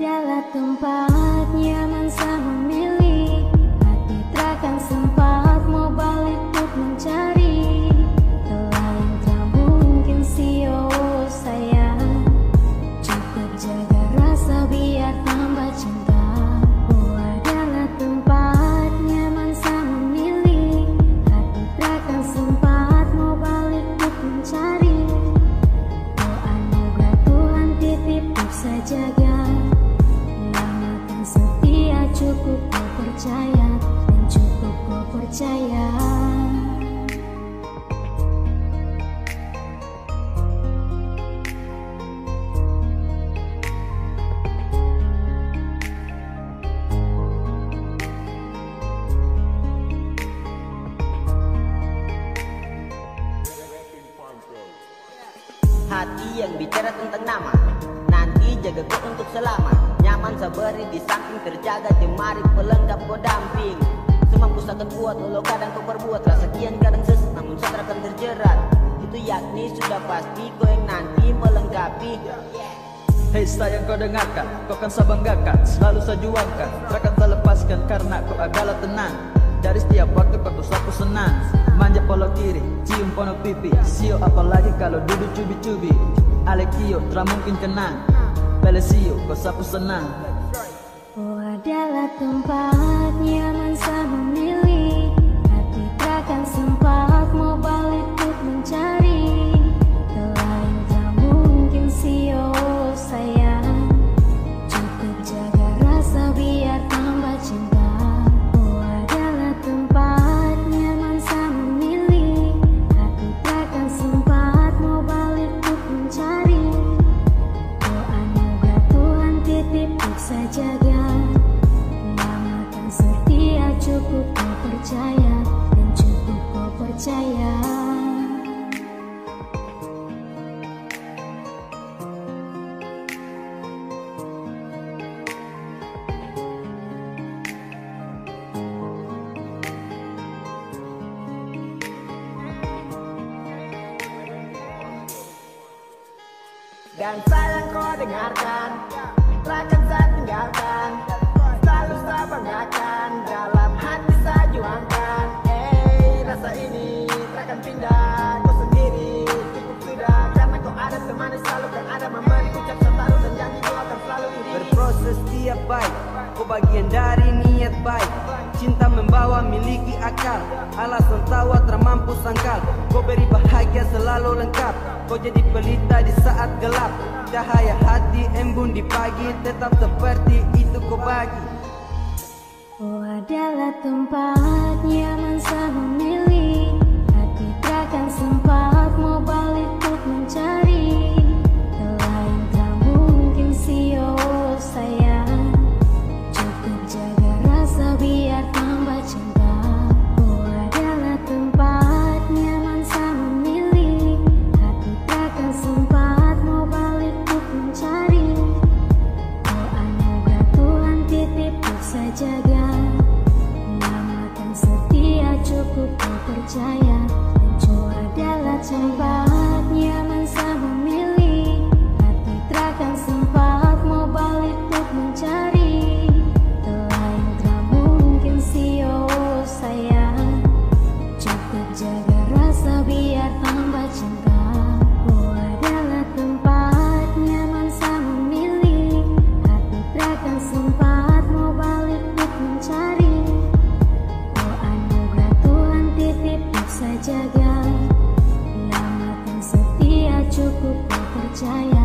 adalah tempat nyaman saya memilih Hati takkan sempat mau balik untuk mencari. Telah yang tak mungkin sio sayang. Cukup jaga rasa biar tambah cinta. Oh adalah tempat nyaman saya memilih Hati takkan sempat mau balik untuk mencari. Oh anugerah Tuhan titip untuk cukup kau percaya Dan cukup kau percaya. Hati yang bicara tentang nama Jaga kau untuk selama Nyaman sabari di samping terjaga Temari pelengkap kau damping. Semampu akan buat walau kadang kau perbuat Rasa kian kadang namun sadar akan terjerat. Itu yakni sudah pasti kau yang nanti melengkapi. Hei sayang kau dengarkan, kau kan saya banggakan. Selalu saya juangkan, takkan saya lepaskan Karena kau adalah tenang. Dari setiap waktu kau tuh sapu senang. Manja polo kiri, cium pono pipi. Sio apalagi kalau duduk cubi-cubi. Alekio, tak mungkin kenang Pele sio, kau sapu senang? Oh adalah tempat nyaman saya memilih saya jaga Lamakan setia cukup kau percaya Dan cukup kau percaya. Dan sayang kau dengarkan bagian dari niat baik. Cinta membawa miliki akal. Alasan tawa termampu sangkal. Kau beri bahagia selalu lengkap. Kau jadi pelita di saat gelap. Cahaya hati embun di pagi. Tetap seperti itu kau bagi. Oh adalah tempat nyaman saya memilih percaya jua adalah tempat jaga Lamakan setia cukup percaya